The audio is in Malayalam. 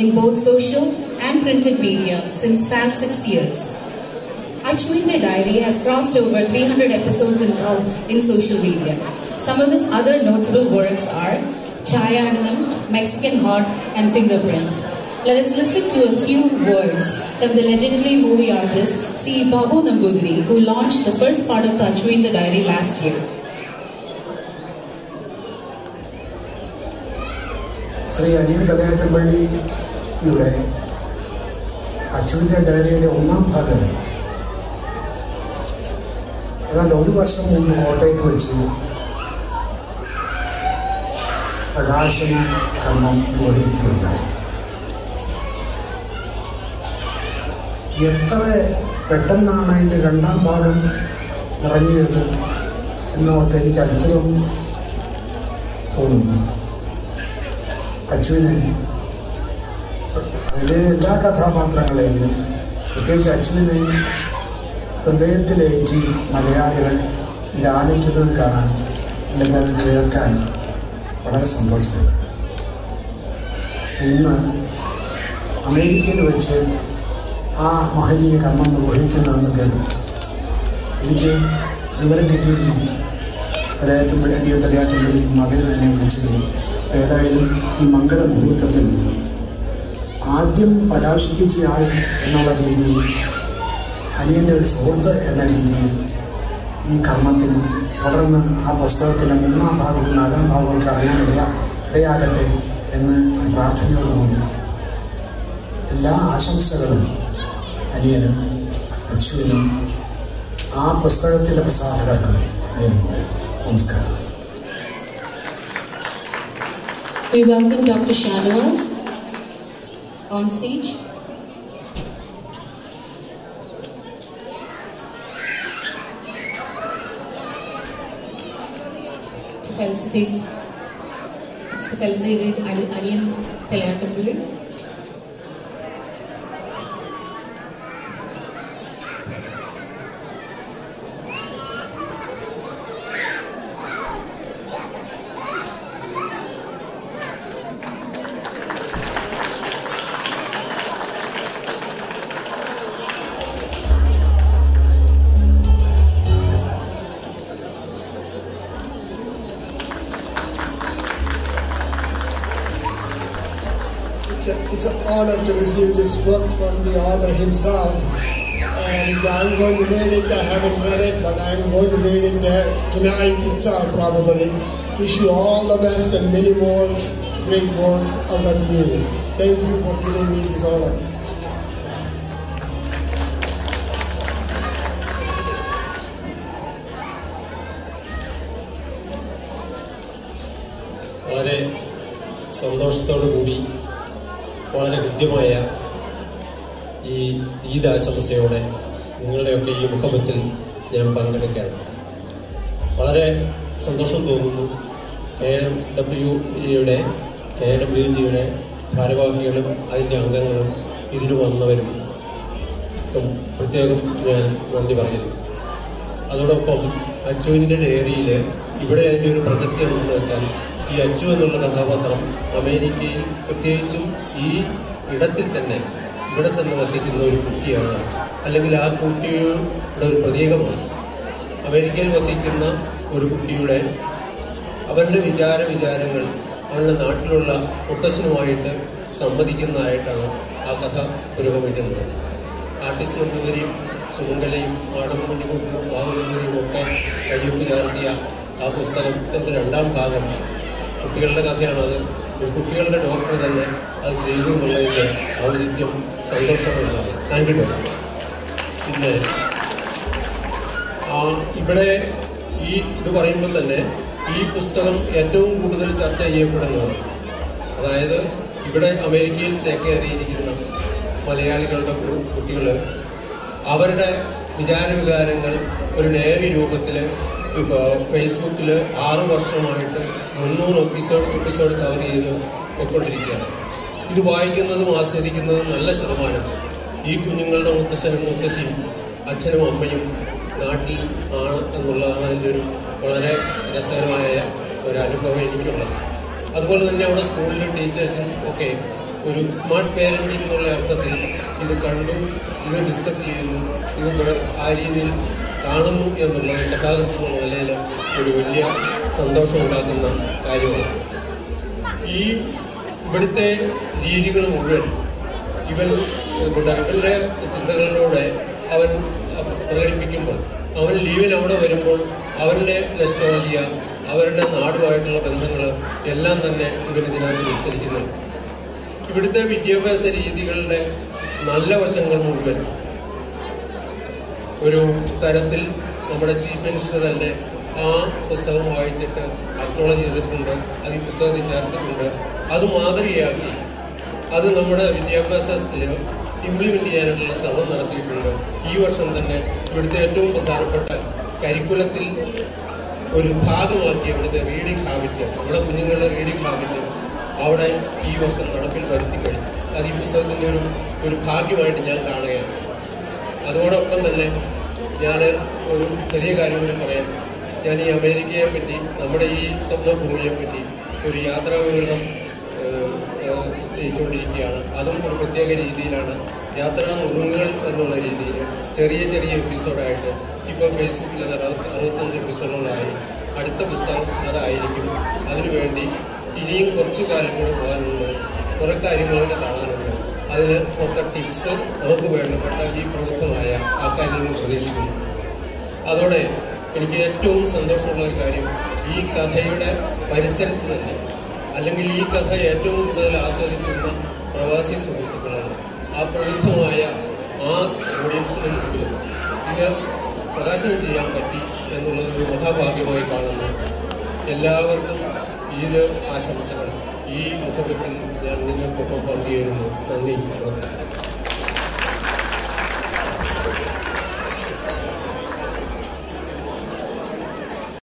in both social and printed media since past six years. Achwinda Diary has crossed over 300 episodes in, uh, in social media. Some of his other notable works are Chayandanam, Mexican Heart, and Fingerprint. Let us listen to a few words from the legendary movie artist C. Babu Nambudiri, who launched the first part of the Diary last year. Shri അനിയൻ കലയാറ്റമ്പള്ളിയുടെ അച്ഛന്റെ ഡയറിയുടെ ഒന്നാം ഭാഗം. ഏതാണ്ട് ഒരു വർഷം മുമ്പ് കോട്ടയത്ത് വെച്ച് പ്രകാശന കർമ്മം നിർവഹിക്കുകയുണ്ടായി. എത്ര പെട്ടെന്നാണ് അതിന്റെ രണ്ടാം ഭാഗം ഇറങ്ങിയത് എന്നോർത്ത് എനിക്ക് അത്ഭുതം തോന്നുന്നു. അച്ഛനെ അതിലെ എല്ലാ കഥാപാത്രങ്ങളെയും പ്രത്യേകിച്ച് അച്ഛനെ ഹൃദയത്തിലേറ്റി മലയാളികൾ ലാളിക്കുന്നത് കാണാൻ അല്ലെങ്കിൽ അത് കേൾക്കാൻ വളരെ സന്തോഷമുണ്ട്. ഇന്ന് അമേരിക്കയിൽ വെച്ച് ആ മഹനീയ കർമ്മം നിർവഹിക്കുന്നതെന്ന് കേട്ടു. എനിക്ക് വിവരം കിട്ടിയിരുന്നു. തലയാറ്റുമ്പടി തലയാറ്റം തലയാറ്റുമ്പടി മകൻ എന്നെ വിളിച്ചിരുന്നു. ഏതായാലും ഈ മംഗള മുഹൂർത്തത്തിൽ ആദ്യം പ്രകാശിപ്പിച്ചയാൾ എന്നുള്ള രീതിയിൽ അനിയന്റെ ഒരു സുഹൃത്ത് എന്ന രീതിയിൽ ഈ കർമ്മത്തിൽ തുടർന്ന് ആ പുസ്തകത്തിലെ മൂന്നാം ഭാഗവും നാലാം ഭാഗവും അറിയാൻ ഇടയാ ഇടയാകട്ടെ എന്ന് പ്രാർത്ഥനയോടുകൂടി എല്ലാ ആശംസകളും അനിയനും അച്ഛനും ആ പുസ്തകത്തിന്റെ പ്രസാധകർക്കും നമസ്കാരം. We welcome Dr. Shanawaz on stage. To felicitate, to felicitate Ani- Aniyan Telayatambuli. It's, a, it's an honor to receive this book from the author himself. And I'm going to read it. I haven't read it, but I'm going to read it there tonight itself, probably. Wish you all the best and many more great work out of you. Thank you for giving me this honor. വളരെ സന്തോഷത്തോടു കൂടി വളരെ ഹൃദ്യമായ ഈ ഈദ് ആശംസയോടെ നിങ്ങളുടെയൊക്കെ ഈ മുഖമത്തിൽ ഞാൻ പങ്കെടുക്കുകയാണ്. വളരെ സന്തോഷം തോന്നുന്നു. കെ എം ഡബ്ല്യു ജിയുടെ കെ ഡബ്ല്യു ജിയുടെ ഭാരവാഹികളും അതിന്റെ അംഗങ്ങളും ഇതിന് വന്നവരും. പ്രത്യേകം ഞാൻ നന്ദി പറയുന്നു. അതോടൊപ്പം അച്ചുവിന്റെ ഡയറിയിൽ ഇവിടെ അതിന്റെ ഒരു പ്രസക്തി എന്താണെന്ന് വെച്ചാൽ ഈ അഞ്ചു എന്നുള്ള കഥാപാത്രം അമേരിക്കയിൽ പ്രത്യേകിച്ചും ഈ ഇടത്തിൽ തന്നെ ഇവിടെ തന്നെ വസിക്കുന്ന ഒരു കുട്ടിയാണ്. അല്ലെങ്കിൽ ആ കുട്ടിയുടെ ഒരു പ്രതീകമാണ്. അമേരിക്കയിൽ വസിക്കുന്ന ഒരു കുട്ടിയുടെ അവരുടെ വിചാര വിചാരങ്ങൾ അവരുടെ നാട്ടിലുള്ള മുത്തശ്ശനുമായിട്ട് സംവദിക്കുന്നതായിട്ടാണ് ആ കഥ പുരോഗമിക്കുന്നത്. ആർട്ടിസ്റ്റ് നമ്പൂതിരിയും സുമംഗലയും മാടമ്പുണ്ണിക്കും വാഗുണ്ണിയും ഒക്കെ കയ്യൊപ്പ് ചേർത്തിയ ആ പുസ്തകത്തിന്റെ രണ്ടാം ഭാഗം കുട്ടികളുടെ കഥയാണത് ഒരു കുട്ടികളുടെ ഡോക്ടർ തന്നെ അത് ചെയ്തു എന്നുള്ളതിന്റെ ഔചിത്യം സന്തോഷമുള്ളതാണ് താങ്ക് യു ഡോക്ടർ പിന്നെ ഇവിടെ ഈ ഇത് പറയുമ്പോൾ തന്നെ ഈ പുസ്തകം ഏറ്റവും കൂടുതൽ ചർച്ച ചെയ്യപ്പെടുന്നതാണ് അതായത് ഇവിടെ അമേരിക്കയിൽ ചേക്കേറിയിരിക്കുന്ന മലയാളികളുടെ കുട്ടികൾ അവരുടെ വിചാരവികാരങ്ങൾ ഒരു ഡയറി രൂപത്തിൽ ഇപ്പോൾ ഫേസ്ബുക്കിൽ ആറു വർഷമായിട്ട് മുന്നൂറ് എപ്പിസോഡ് എപ്പിസോഡ് കവർ ചെയ്ത് പൊയ്ക്കൊണ്ടിരിക്കുകയാണ്. ഇത് വായിക്കുന്നതും ആസ്വദിക്കുന്നതും നല്ല ശതമാനം ഈ കുഞ്ഞുങ്ങളുടെ മുത്തശ്ശനും മുത്തശ്ശിയും അച്ഛനും അമ്മയും നാട്ടിൽ ആണ് എന്നുള്ളതാണ് അതിന്റെ ഒരു വളരെ രസകരമായ ഒരു അനുഭവം എനിക്കുള്ളത്. അതുപോലെ തന്നെ അവിടെ സ്കൂളിലെ ടീച്ചേഴ്സും ഒക്കെ ഒരു സ്മാർട്ട് പേരന്റിംഗ് എന്നുള്ള അർത്ഥത്തിൽ ഇത് കണ്ടു ഇത് ഡിസ്കസ് ചെയ്യുന്നു ഇത് ആ രീതിയിൽ കാണുന്നു എന്നുള്ളത് കഥാകൃത്ത് എന്നുള്ള നിലയിൽ ഒരു വലിയ സന്തോഷം ഉണ്ടാക്കുന്ന കാര്യമാണ്. ഈ ഇവിടുത്തെ രീതികൾ മുഴുവൻ ഇവൻ ഇവിടെ ചിന്തകളിലൂടെ അവൻ പ്രകടിപ്പിക്കുമ്പോൾ അവൻ ലീവിൽ അവിടെ വരുമ്പോൾ അവരുടെ നെസ്റ്റോളജിയ അവരുടെ നാടുമായിട്ടുള്ള ബന്ധങ്ങൾ എല്ലാം തന്നെ ഇവൻ ഇതിനകത്ത് വിസ്തരിക്കുന്നു ഇവിടുത്തെ വിദ്യാഭ്യാസ രീതികളുടെ നല്ല വശങ്ങൾ മുഴുവൻ ഒരു തരത്തിൽ നമ്മുടെ ചീഫ് മിനിസ്റ്റർ തന്നെ ആ പുസ്തകം വായിച്ചിട്ട് അക്നോളജ് ചെയ്തിട്ടുണ്ട് അത് ഈ പുസ്തകത്തിൽ ചേർത്തിട്ടുണ്ട്. അത് മാതൃകയാക്കി അത് നമ്മുടെ വിദ്യാഭ്യാസത്തിൽ ഇംപ്ലിമെന്റ് ചെയ്യാനായിട്ടുള്ള ശ്രമം നടത്തിയിട്ടുണ്ട്. ഈ വർഷം തന്നെ ഇവിടുത്തെ ഏറ്റവും പ്രധാനപ്പെട്ട കരിക്കുലത്തിൽ ഒരു ഭാഗമാക്കി അവിടുത്തെ റീഡിംഗ് ഹാബിറ്റ് നമ്മുടെ കുഞ്ഞുങ്ങളുടെ റീഡിംഗ് ഹാബിറ്റ് അവിടെ ഈ വർഷം നടപ്പിൽ വരുത്തി കഴിഞ്ഞു. അത് ഈ പുസ്തകത്തിന്റെ ഒരു ഒരു ഭാഗ്യമായിട്ട് ഞാൻ കാണുകയാണ്. അതോടൊപ്പം തന്നെ ഞാൻ ഒരു ചെറിയ കാര്യം കൂടി പറയാം. ഞാൻ ഈ അമേരിക്കയെ പറ്റി നമ്മുടെ ഈ സ്വപ്നഭൂമിയെ പറ്റി ഒരു യാത്രാ വിവരണം ചെയ്തുകൊണ്ടിരിക്കുകയാണ് അതും ഒരു പ്രത്യേക രീതിയിലാണ്. യാത്രാ നുറുങ്ങുകൾ എന്നുള്ള രീതിയിൽ ചെറിയ ചെറിയ എപ്പിസോഡായിട്ട് ഇപ്പോൾ ഫേസ്ബുക്കിൽ അത് അറുപ- അറുപത്തഞ്ച് എപ്പിസോഡുകളായി അടുത്ത പുസ്തകം അതായിരിക്കും. അതിനുവേണ്ടി ഇനിയും കുറച്ചു കാലം കൂടി പോകാനുണ്ട്. കുറേ കാര്യങ്ങളോട് കാണാനുണ്ട്. അതിന് ഒക്കെ ടിപ്സ് നമുക്ക് വേണ്ടപ്പെട്ട ഈ പ്രബുദ്ധമായ ആൾക്കാരിൽ നിന്ന് പ്രതീക്ഷിക്കുന്നു അതോടെ എനിക്ക് ഏറ്റവും സന്തോഷമുള്ള ഒരു കാര്യം ഈ കഥയുടെ പരിസരത്ത് തന്നെ അല്ലെങ്കിൽ ഈ കഥ ഏറ്റവും കൂടുതൽ ആസ്വദിക്കുന്ന പ്രവാസി സുഹൃത്തുക്കളാണ് ആ പ്രബുദ്ധമായ മാസ് ഓഡിയൻസിന് മുമ്പിൽ ഇത് പ്രകാശനം ചെയ്യാൻ പറ്റി എന്നുള്ളത് ഒരു മഹാഭാഗ്യമായി കാണുന്നു. എല്ലാവർക്കും ഈദ് ആശംസകൾ. ഈ മുഖത്തിൽ ഞാൻ നിങ്ങൾക്കൊപ്പം പങ്കുചേരുന്നു. നന്ദി. നമസ്കാരം.